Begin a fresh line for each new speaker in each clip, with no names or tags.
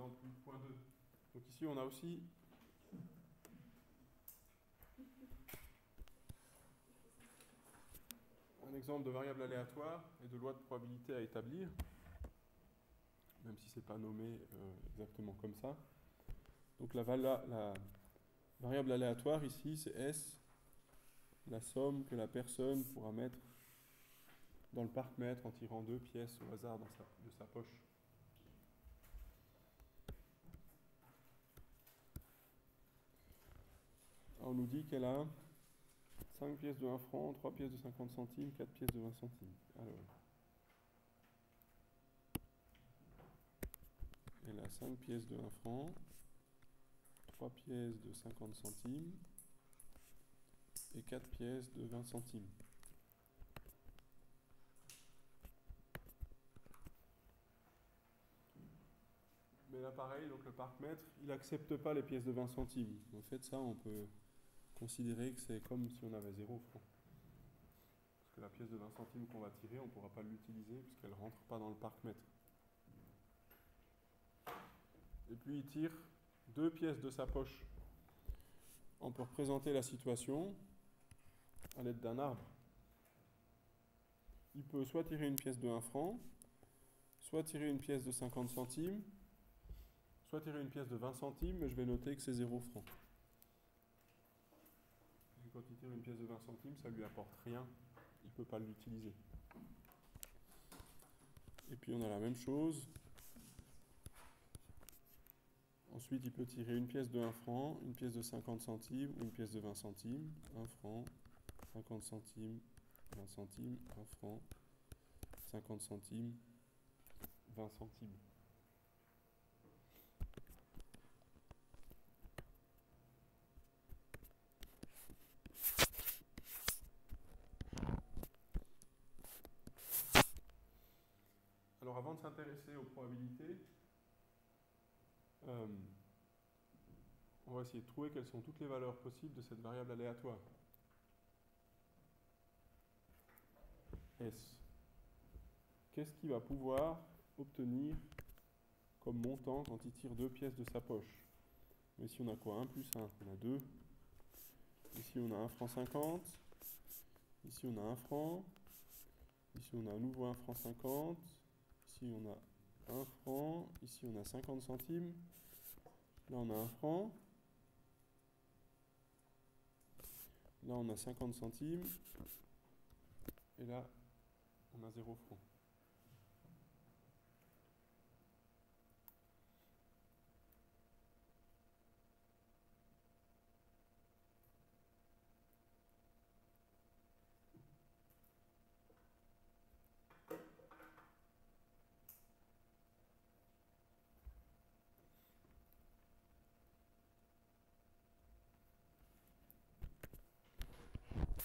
exemple 8.2. Donc ici, on a aussi un exemple de variable aléatoire et de loi de probabilité à établir, même si ce n'est pas nommé euh, exactement comme ça. Donc la, variable aléatoire ici, c'est S, la somme que la personne pourra mettre dans le parc-mètre en tirant deux pièces au hasard de sa poche. On nous dit qu'elle a 5 pièces de 1 franc, 3 pièces de 50 centimes, 4 pièces de 20 centimes. Elle a 5 pièces de 1 franc, 3 pièces de 50 centimes et 4 pièces de 20 centimes. Mais là, pareil, donc le parc-mètre, il n'accepte pas les pièces de 20 centimes. En fait, ça, on peut considérer que c'est comme si on avait 0 franc. Parce que la pièce de 20 centimes qu'on va tirer, on ne pourra pas l'utiliser puisqu'elle ne rentre pas dans le parc-mètre. Et puis il tire deux pièces de sa poche. On peut représenter la situation à l'aide d'un arbre. Il peut soit tirer une pièce de 1 franc, soit tirer une pièce de 50 centimes, soit tirer une pièce de 20 centimes, mais je vais noter que c'est 0 franc. Quand il tire une pièce de 20 centimes, ça ne lui apporte rien, il ne peut pas l'utiliser. Et puis on a la même chose. Ensuite, il peut tirer une pièce de 1 franc, une pièce de 50 centimes ou une pièce de 20 centimes. 1 franc, 50 centimes, 20 centimes, 1 franc, 50 centimes, 20 centimes. Alors avant de s'intéresser aux probabilités, euh, on va essayer de trouver quelles sont toutes les valeurs possibles de cette variable aléatoire. S. Qu'est-ce qu'il va pouvoir obtenir comme montant quand il tire deux pièces de sa poche? Ici on a quoi? 1 plus 1, on a 2. Ici on a 1 franc 50. Ici on a 1 franc? Ici on a à nouveau 1 franc 50. Ici on a 1 franc. Ici on a 50 centimes. Là on a 1 franc. Là on a 50 centimes. Et là on a 0 franc.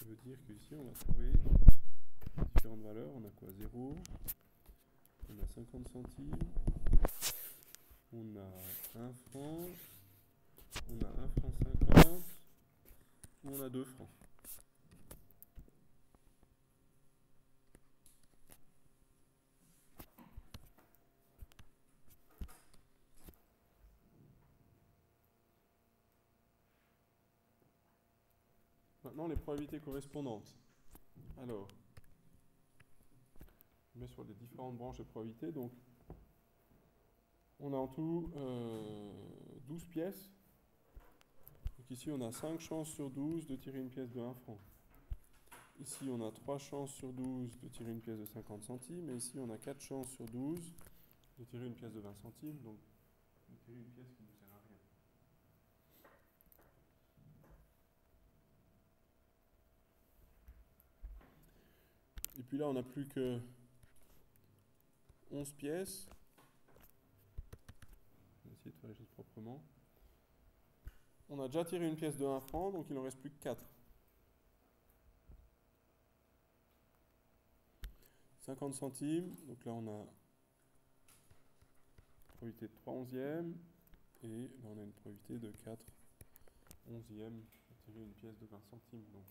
Ça veut dire qu'ici on va trouver différentes valeurs. On a quoi 0, on a 50 centimes, on a 1 franc, on a 1 franc 50, ou on a 2 francs. Maintenant, les probabilités correspondantes. Alors, mets sur les différentes branches de probabilité. Donc, on a en tout 12 euh, pièces. Donc ici, on a 5 chances sur 12 de tirer une pièce de 1 franc. Ici, on a 3 chances sur 12 de tirer une pièce de 50 centimes. Et ici, on a 4 chances sur 12 de tirer une pièce de 20 centimes. Donc, de tirer une pièce qui sert à rien. Et puis là, on n'a plus que 11 pièces. On va essayer de faire les choses proprement. On a déjà tiré une pièce de 1 franc, donc il en reste plus que 4. 50 centimes, donc là on a une probabilité de 3 onzièmes, et là on a une probabilité de 4 onzièmes pour tirer une pièce de 20 centimes. Donc.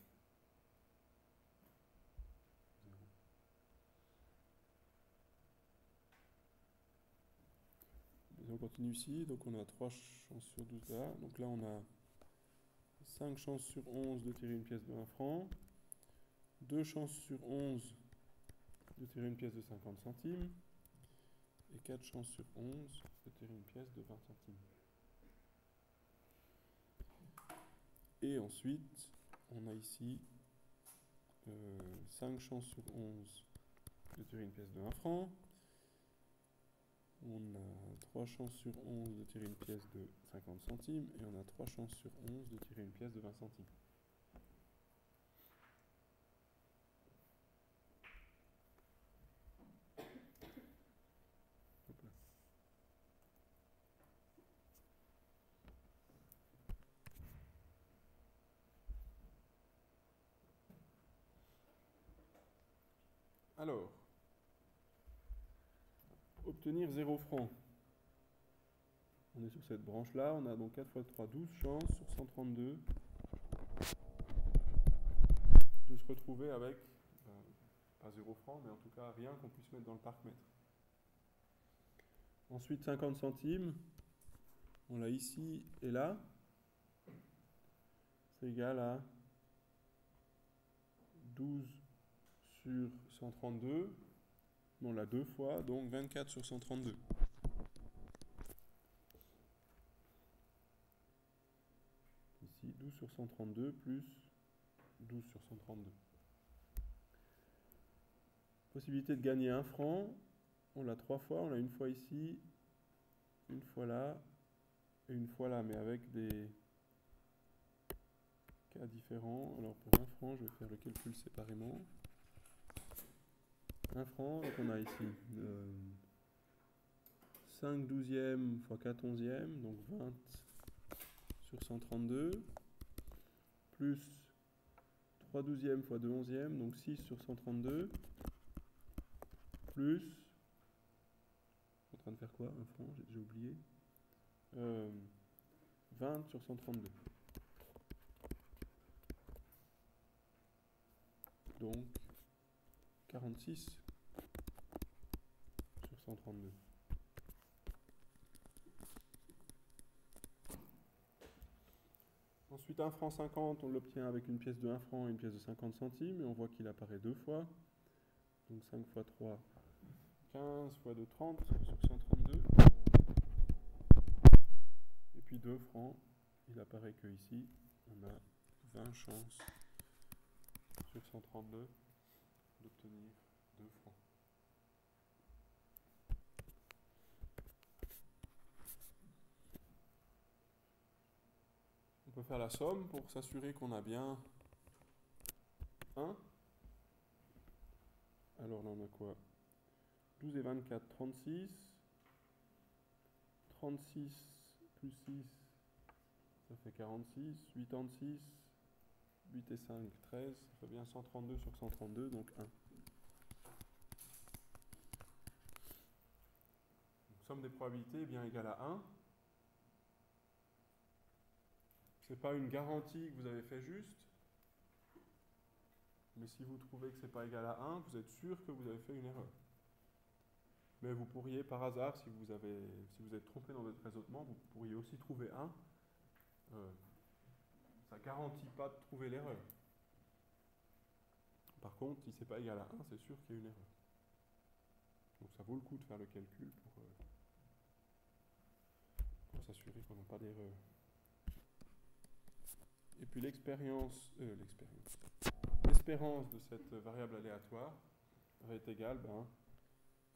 On continue ici. Donc on a 3 chances sur 12 là. Donc là on a 5 chances sur 11 de tirer une pièce de 1 franc. 2 chances sur 11 de tirer une pièce de 50 centimes. Et 4 chances sur 11 de tirer une pièce de 20 centimes. Et ensuite, on a ici 5 euh, chances sur 11 de tirer une pièce de 1 franc. On a 3 chances sur 11 de tirer une pièce de 50 centimes et on a 3 chances sur 11 de tirer une pièce de 20 centimes. Alors, obtenir 0 francs. On est sur cette branche-là, on a donc 4 fois 3, 12 chances sur 132 de se retrouver avec, ben, pas 0 francs, mais en tout cas rien qu'on puisse mettre dans le parc-mètre. Ensuite 50 centimes, on l'a ici et là, c'est égal à 12 sur 132, on l'a deux fois, donc 24 sur 132. Ici, 12 sur 132 plus 12 sur 132. Possibilité de gagner un franc, on l'a trois fois, on l'a une fois ici, une fois là, et une fois là, mais avec des cas différents. Alors pour un franc, je vais faire le calcul séparément. 1 franc, donc on a ici 5 euh, douzièmes fois 4 onzièmes, donc 20 sur 132, plus 3 douzièmes fois 2 onzièmes, donc 6 sur 132, plus, en train de faire quoi Un franc, j'ai oublié, 20 euh, sur 132. Donc 46 132. Ensuite, 1 franc 50, on l'obtient avec une pièce de 1 franc et une pièce de 50 centimes, et on voit qu'il apparaît deux fois. Donc 5 fois 3, 15 fois 2, 30 sur 132. Et puis 2 francs, il apparaît que ici, on a 20 chances sur 132 d'obtenir 2 francs. peut faire la somme pour s'assurer qu'on a bien 1. Alors là, on a quoi? 12 et 24, 36. 36 plus 6, ça fait 46. 86, 8 et 5, 13. Ça fait bien 132 sur 132, donc 1. somme des probabilités est bien égale à 1. Ce n'est pas une garantie que vous avez fait juste, mais si vous trouvez que ce n'est pas égal à 1, vous êtes sûr que vous avez fait une erreur. Mais vous pourriez, par hasard, si vous, si vous êtes trompé dans votre raisonnement, vous pourriez aussi trouver 1. Euh, ça garantit pas de trouver l'erreur. Par contre, si ce n'est pas égal à 1, c'est sûr qu'il y a une erreur. Donc ça vaut le coup de faire le calcul pour, euh, s'assurer qu'on n'a pas d'erreur. Et puis l'expérience, euh, l'espérance de cette variable aléatoire être égale ben,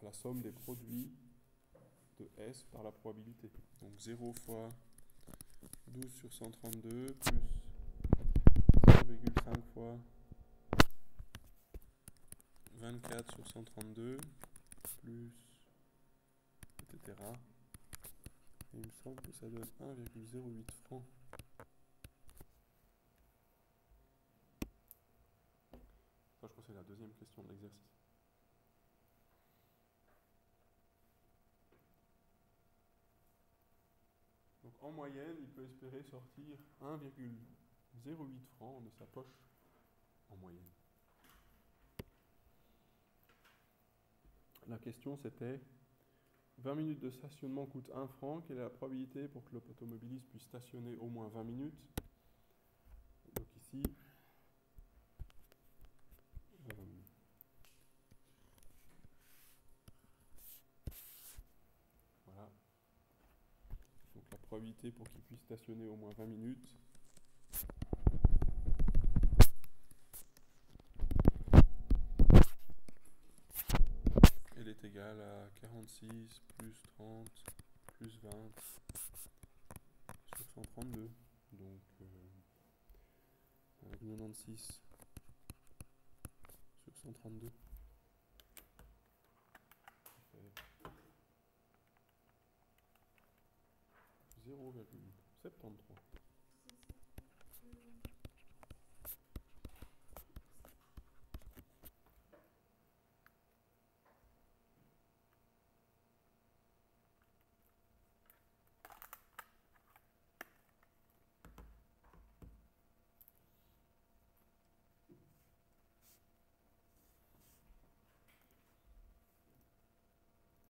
à la somme des produits de S par la probabilité. Donc 0 fois 12 sur 132 plus 0,5 fois 24 sur 132 plus etc. Et il me semble que ça donne 1,08 francs. c'est la deuxième question de l'exercice. En moyenne, il peut espérer sortir 1,08 francs de sa poche en moyenne. La question c'était 20 minutes de stationnement coûte 1 franc. Quelle est la probabilité pour que l'automobiliste puisse stationner au moins 20 minutes Donc ici, euh, voilà. Donc la probabilité pour qu'il puisse stationner au moins 20 minutes. Elle est égale à 46 plus 30 plus 20 sur 132. Donc euh, 96 sur 132. Ça fait 0,73.